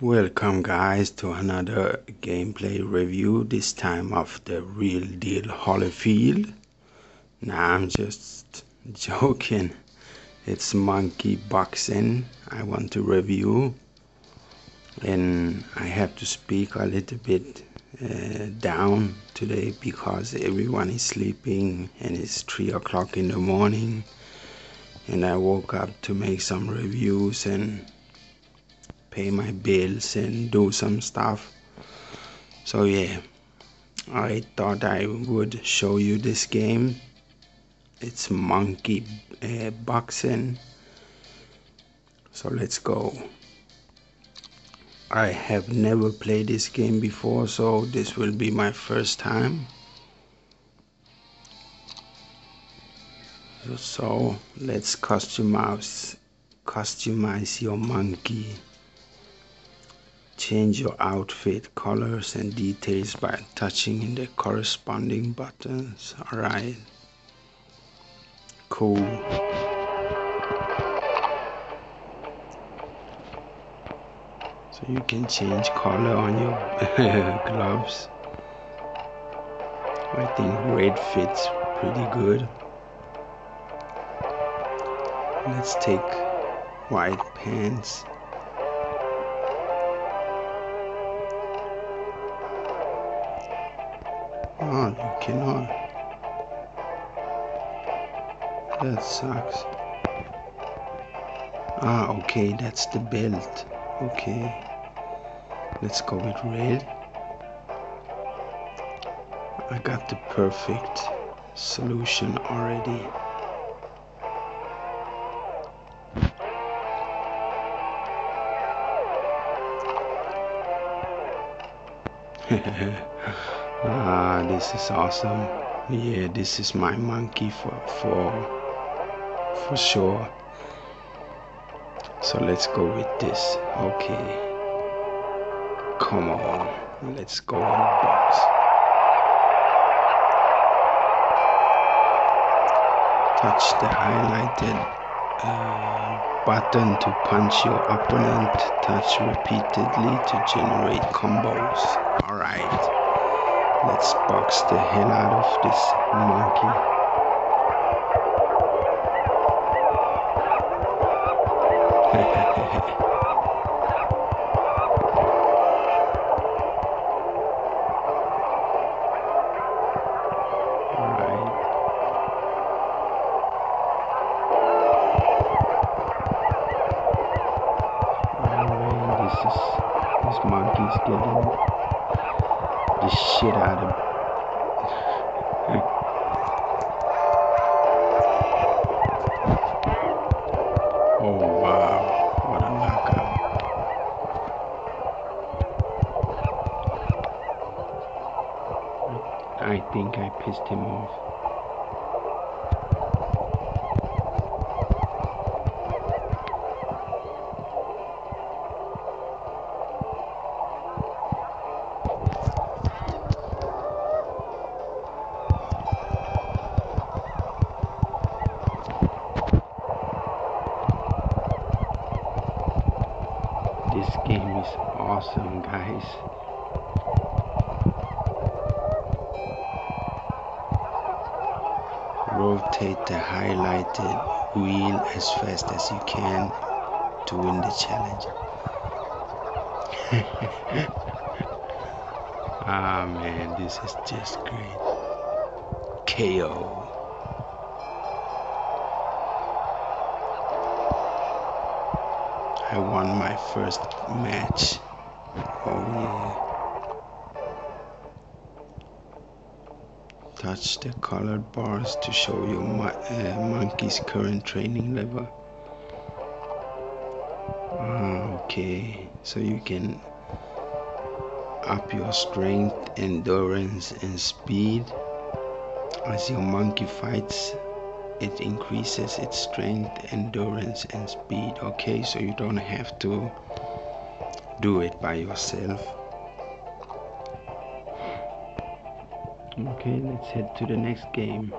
Welcome guys to another gameplay review, this time of the real deal Holyfield. Nah, I'm just joking. It's monkey boxing I want to review. And I have to speak a little bit uh, down today because everyone is sleeping and it's 3 o'clock in the morning. And I woke up to make some reviews and pay my bills and do some stuff. So yeah I thought I would show you this game. It's monkey uh, boxing. So let's go. I have never played this game before so this will be my first time. So let's customize customize your monkey Change your outfit colors and details by touching in the corresponding buttons. Alright. Cool. So you can change color on your gloves. I think red fits pretty good. Let's take white pants. Oh, you cannot. That sucks. Ah, okay, that's the belt. Okay. Let's go with red. I got the perfect solution already. Ah, this is awesome. Yeah, this is my monkey for for for sure. So let's go with this. Okay. Come on. Let's go in box. Touch the highlighted uh, button to punch your opponent. Touch repeatedly to generate combos. Alright. Let's box the hell out of this monkey. this I think I pissed him off. Rotate the highlighted wheel as fast as you can to win the challenge. ah man, this is just great. KO. I won my first match. Oh yeah. Touch the colored bars to show you my uh, monkey's current training level. Ah, okay, so you can up your strength, endurance, and speed. As your monkey fights it increases its strength endurance and speed. Okay so you don't have to do it by yourself Okay, let's head to the next game.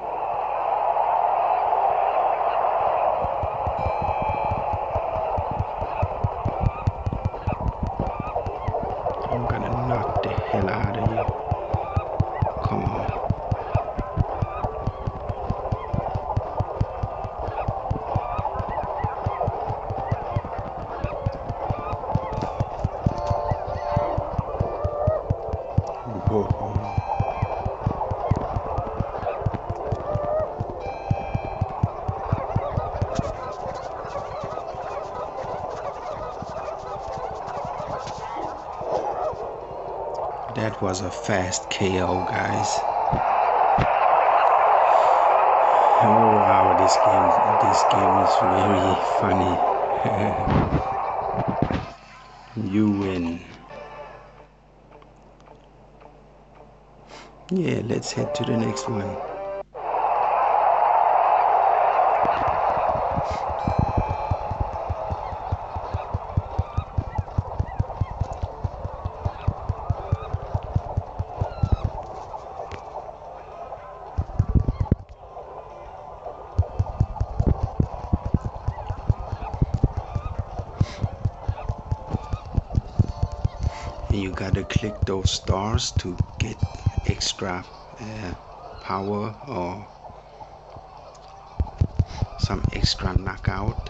I'm gonna knock the hell out of you. Come on. Was a fast KO, guys. Oh wow, this game this game is very funny. you win. Yeah, let's head to the next one. You gotta click those stars to get extra uh, power or some extra knockout.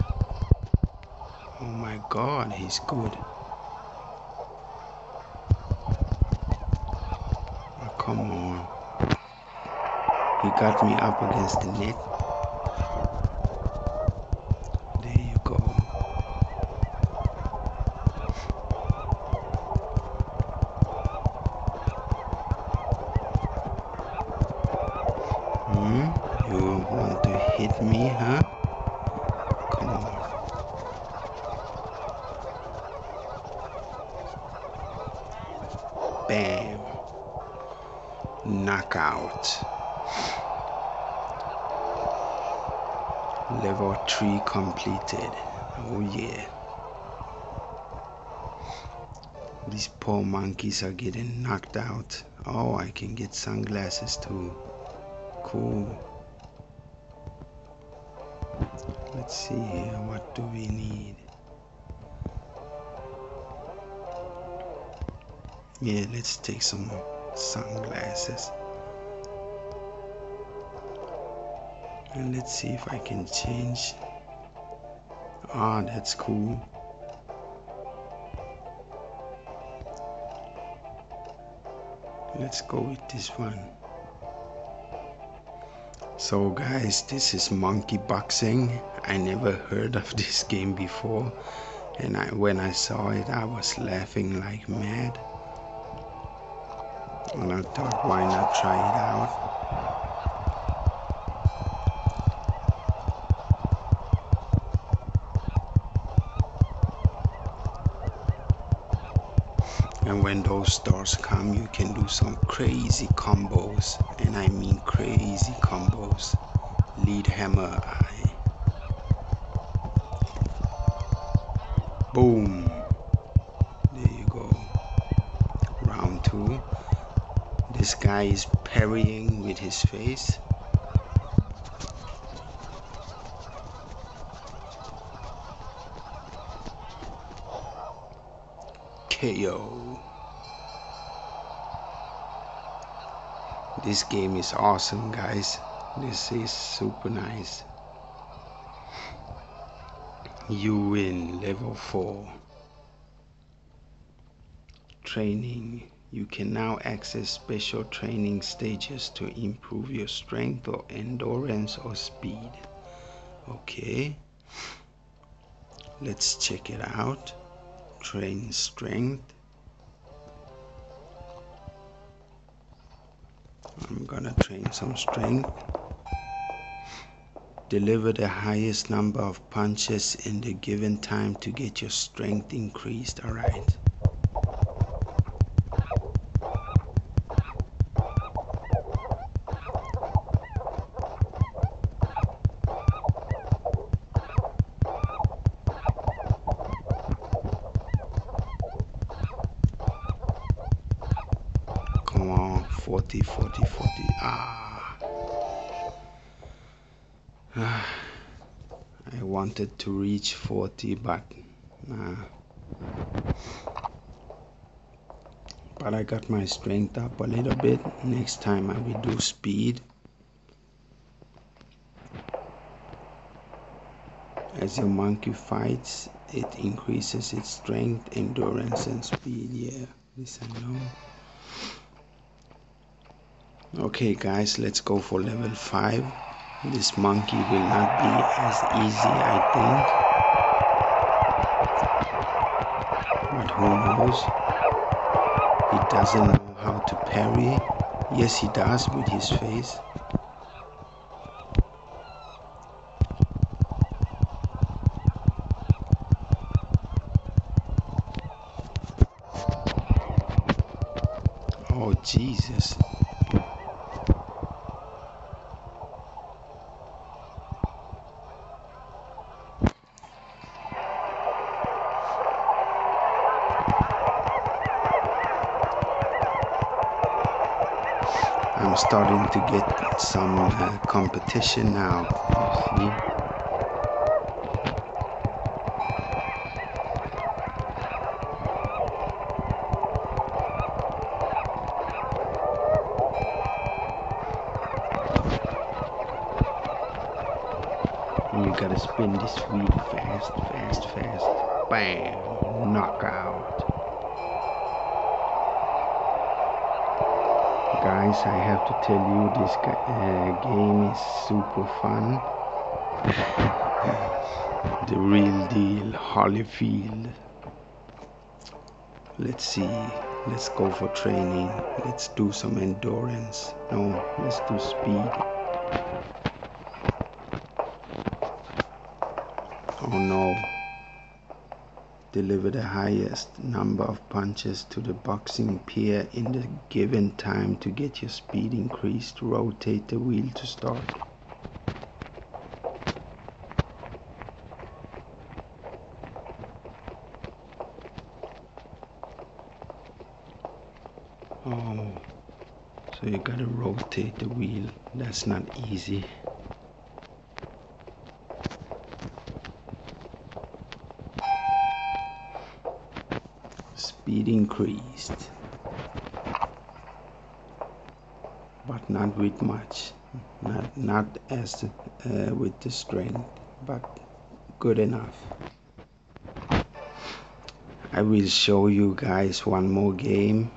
Oh my god he's good. Oh, come on. He got me up against the net me, huh? Come on. Bam. Knockout. Level 3 completed. Oh yeah. These poor monkeys are getting knocked out. Oh, I can get sunglasses too. Cool. Let's see here what do we need? Yeah let's take some sunglasses. And let's see if I can change. Ah that's cool. Let's go with this one. So guys, this is Monkey Boxing. I never heard of this game before and I, when I saw it I was laughing like mad. And I thought why not try it out. and when those stars come you can do some crazy combos and I mean crazy combos lead hammer boom there you go round two this guy is parrying with his face KO. This game is awesome, guys. This is super nice. You win level 4. Training. You can now access special training stages to improve your strength or endurance or speed. Okay. Let's check it out train strength I'm gonna train some strength deliver the highest number of punches in the given time to get your strength increased alright come on 40 40 40 ah. I wanted to reach 40 but nah. but I got my strength up a little bit. Next time I will do speed. As your monkey fights it increases its strength endurance and speed. Yeah this I know. Okay guys let's go for level 5 this monkey will not be as easy I think but who knows he doesn't know how to parry. Yes, he does with his face. Oh, Jesus. I'm starting to get some uh, competition now. You see? You gotta spin this wheel fast, fast, fast. Bam! Knockout. Guys, I have to tell you, this uh, game is super fun. the real deal, Holyfield. Let's see. Let's go for training. Let's do some endurance. No, let's do speed. Oh no. Deliver the highest number of punches to the boxing pier in the given time to get your speed increased. Rotate the wheel to start. Oh, so you gotta rotate the wheel. That's not easy. Speed increased, but not with much. Not not as uh, with the strength, but good enough. I will show you guys one more game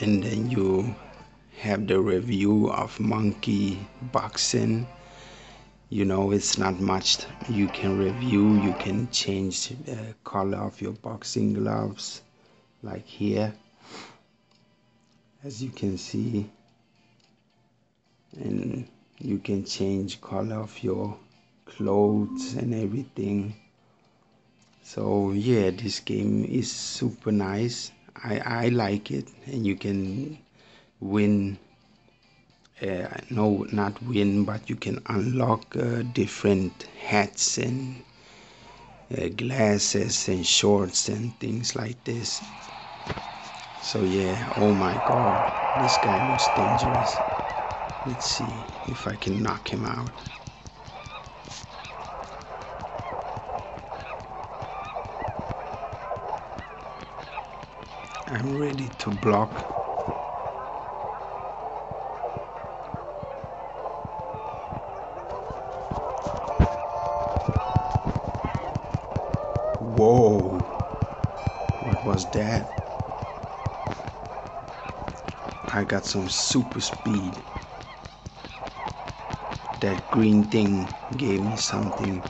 and then you have the review of monkey boxing you know it's not much you can review. You can change the color of your boxing gloves like here. As you can see and you can change color of your clothes and everything. So yeah this game is super nice. I, I like it and you can win uh, no not win but you can unlock uh, different hats and uh, glasses and shorts and things like this so yeah oh my god this guy looks dangerous let's see if I can knock him out I'm ready to block. That? I got some super speed. That green thing gave me something.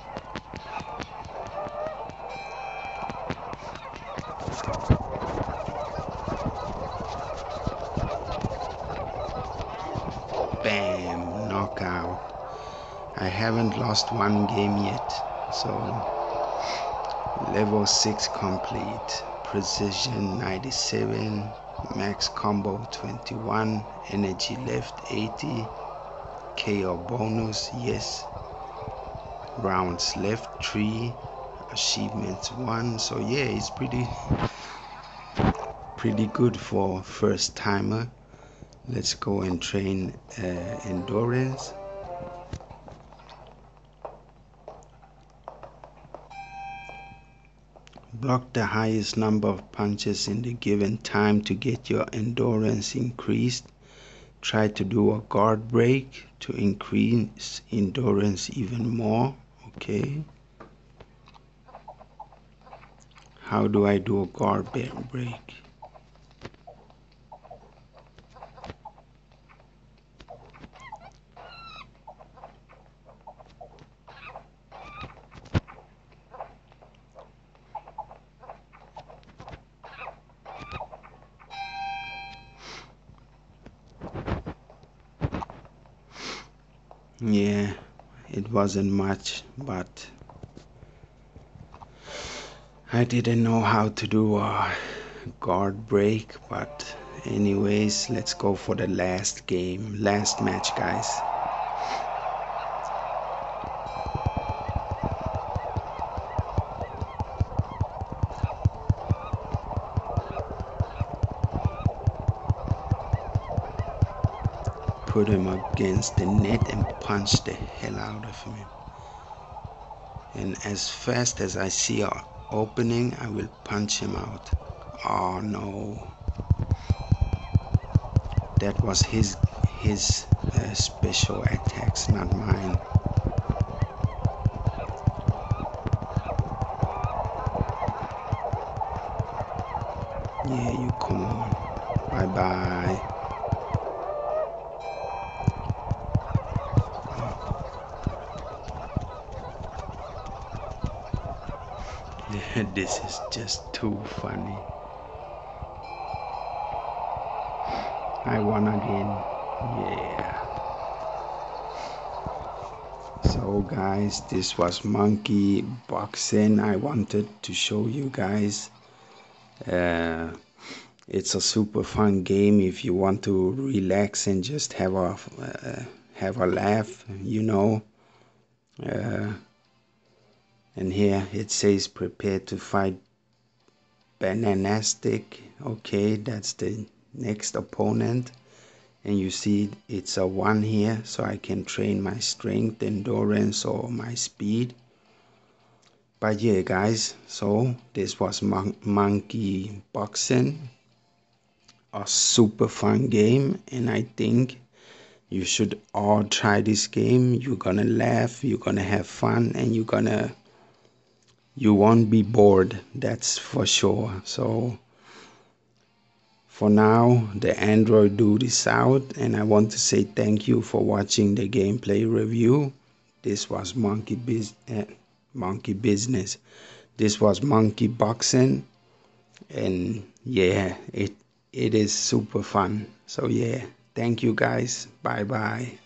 Bam, knockout. I haven't lost one game yet, so level 6 complete. Precision 97, max combo 21, energy left 80, KO bonus, yes. Rounds left 3, achievements 1. So yeah, it's pretty pretty good for first timer let's go and train uh, endurance block the highest number of punches in the given time to get your endurance increased. Try to do a guard break to increase endurance even more okay? How do I do a guard break yeah it wasn't much but I didn't know how to do a guard break but anyways let's go for the last game last match guys put him against the net and punch the hell out of him. And as fast as I see a opening, I will punch him out. Oh no. That was his his uh, special attacks, not mine. Yeah, you come on. Bye bye. this is just too funny. I won again. Yeah. So guys, this was monkey boxing. I wanted to show you guys. Uh, it's a super fun game if you want to relax and just have a uh, have a laugh. You know. Uh, and here it says prepare to fight bananastic. Okay that's the next opponent. And you see it's a one here so I can train my strength endurance or my speed. But yeah guys so this was mon monkey boxing. A super fun game and I think you should all try this game. You're gonna laugh you're gonna have fun and you're gonna you won't be bored that's for sure. So for now the android Dewd is out and i want to say thank you for watching the gameplay review. This was monkey biz uh, monkey business. This was monkey boxing and yeah it it is super fun. So yeah thank you guys. Bye bye